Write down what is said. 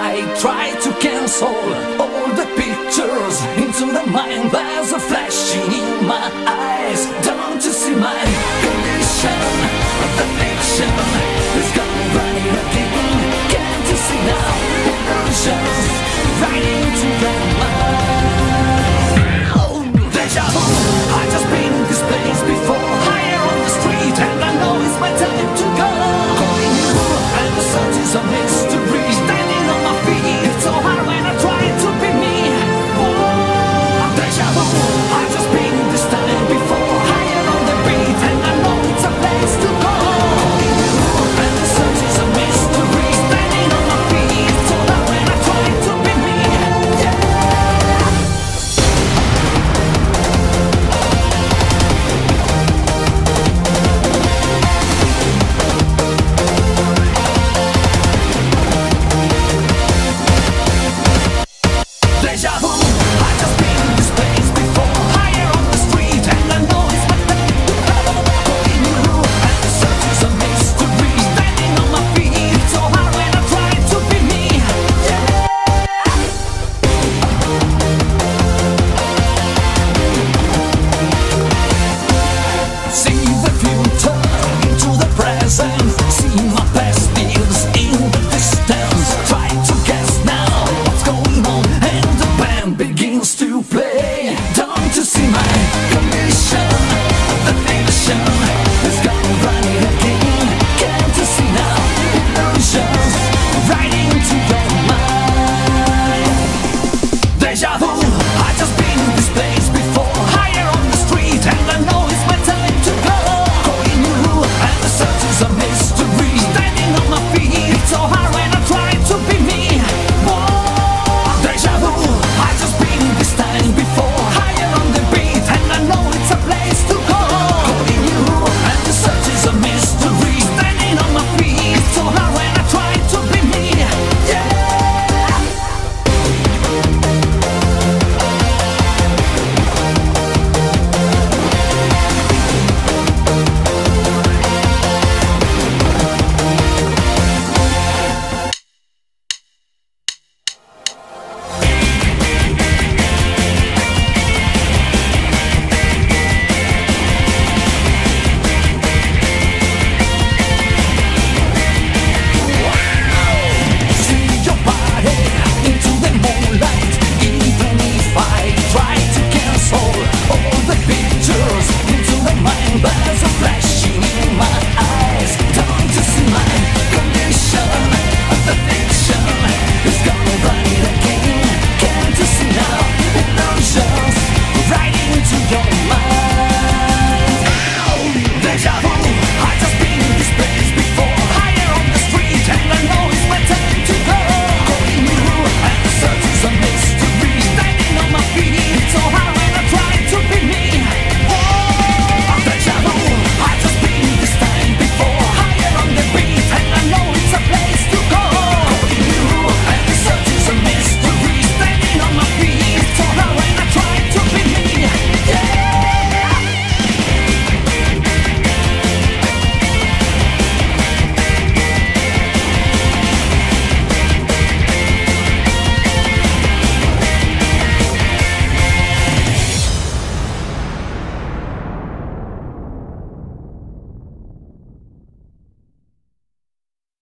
I try to cancel all the pictures into the mind. There's a flashing in my eyes